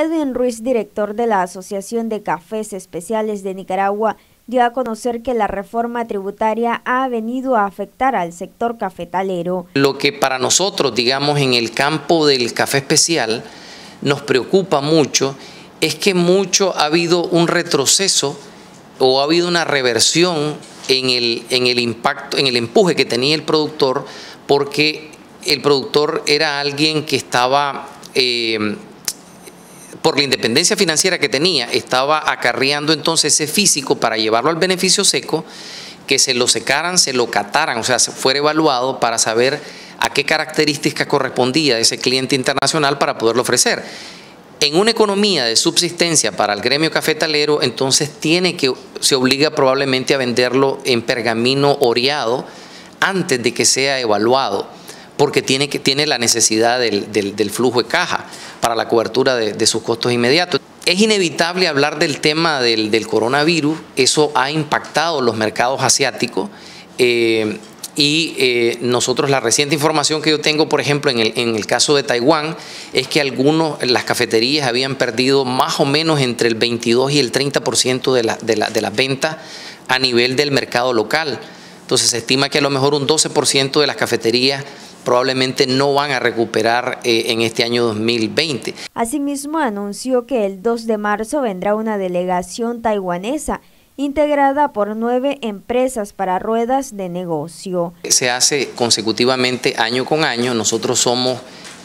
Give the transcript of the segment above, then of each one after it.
Edwin Ruiz, director de la Asociación de Cafés Especiales de Nicaragua, dio a conocer que la reforma tributaria ha venido a afectar al sector cafetalero. Lo que para nosotros, digamos, en el campo del café especial, nos preocupa mucho es que mucho ha habido un retroceso o ha habido una reversión en el, en el impacto, en el empuje que tenía el productor, porque el productor era alguien que estaba eh, por la independencia financiera que tenía, estaba acarreando entonces ese físico para llevarlo al beneficio seco, que se lo secaran, se lo cataran, o sea, fuera evaluado para saber a qué características correspondía ese cliente internacional para poderlo ofrecer. En una economía de subsistencia para el gremio cafetalero, entonces tiene que, se obliga probablemente a venderlo en pergamino oreado antes de que sea evaluado porque tiene, que, tiene la necesidad del, flujo de caja para la cobertura de, sus costos inmediatos. Es inevitable hablar del tema del, coronavirus, eso ha impactado los mercados asiáticos. Eh, y eh, nosotros la reciente información que yo tengo, por ejemplo, en el, en el caso de Taiwán, es que algunos, las cafeterías habían perdido más o menos entre el 22 y el 30% de, la, de, de las ventas a nivel del mercado local. Entonces se estima que a lo mejor un 12% de las cafeterías probablemente no van a recuperar eh, en este año 2020. Asimismo, anunció que el 2 de marzo vendrá una delegación taiwanesa integrada por nueve empresas para ruedas de negocio. Se hace consecutivamente año con año. Nosotros somos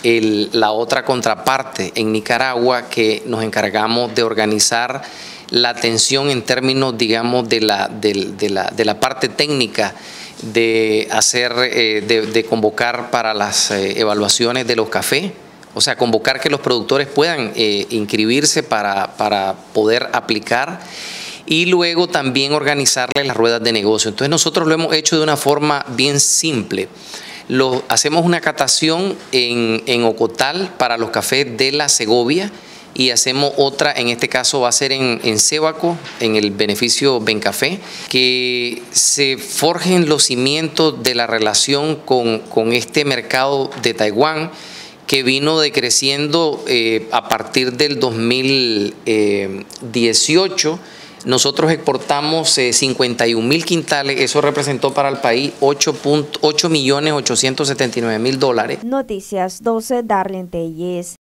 la otra contraparte en Nicaragua que nos encargamos de organizar la atención en términos, digamos, de la, de la, de la parte técnica de hacer, eh, de, convocar para las eh, evaluaciones de los cafés, o sea, convocar que los productores puedan eh, inscribirse para, para poder aplicar y luego también organizarles las ruedas de negocio. Entonces nosotros lo hemos hecho de una forma bien simple. Lo, hacemos una catación en, en Ocotal para los cafés de la Segovia, y hacemos otra, en este caso va a ser en, en Cebaco, en el beneficio Bencafé, que se forjen los cimientos de la relación con, este mercado de Taiwán que vino decreciendo eh, a partir del 2018. Nosotros exportamos 51 eh, mil quintales, eso representó para el país 8, millones 879 mil dólares. Noticias 12, Darlene Telles.